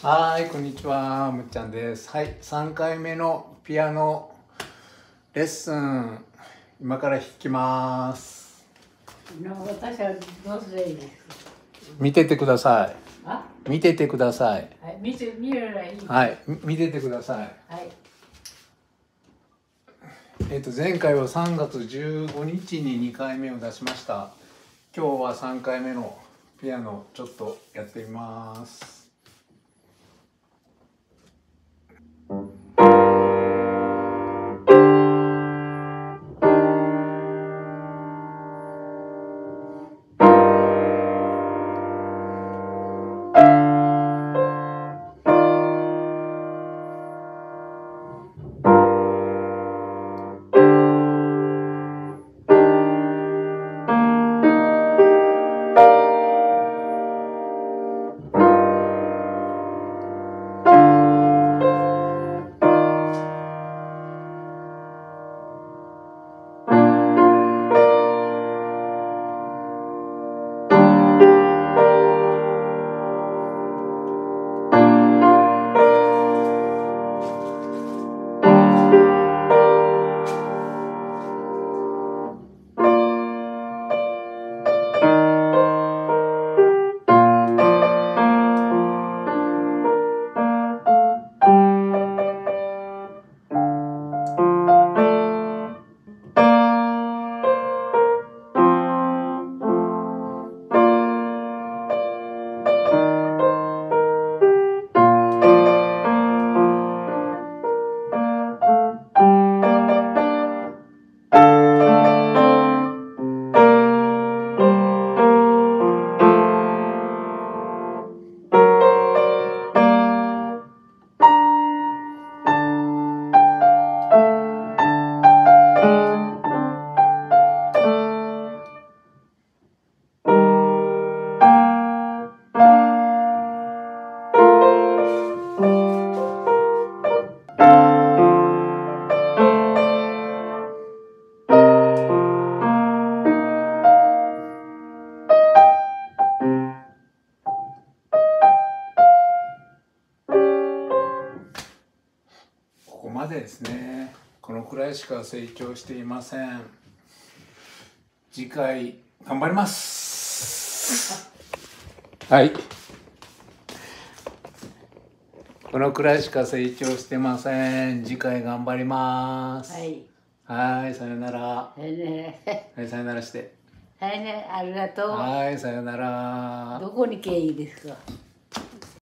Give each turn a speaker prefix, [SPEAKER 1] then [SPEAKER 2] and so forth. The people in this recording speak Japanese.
[SPEAKER 1] はい、こんにちは、むっちゃんです。はい、3回目のピアノレッスン、今から弾きます。
[SPEAKER 2] な私はどうすればいいです
[SPEAKER 1] 見ててくださ
[SPEAKER 2] か
[SPEAKER 1] い。見ててください。
[SPEAKER 2] はい、見て見るらいい。
[SPEAKER 1] はい、み見ててください。
[SPEAKER 2] はい。
[SPEAKER 1] えっ、と、前回は3月15日に2回目を出しました。今日は3回目のピアノ、ちょっとやってみます。ここまでですね。このくらいしか成長していません。次回頑張ります。はい。このくらいしか成長してません。次回頑張ります。
[SPEAKER 2] はい。
[SPEAKER 1] はいさよなら。
[SPEAKER 2] はい
[SPEAKER 1] さよならして。
[SPEAKER 2] はいね、ありがとう。
[SPEAKER 1] はいさよなら。
[SPEAKER 2] どこに経緯ですか？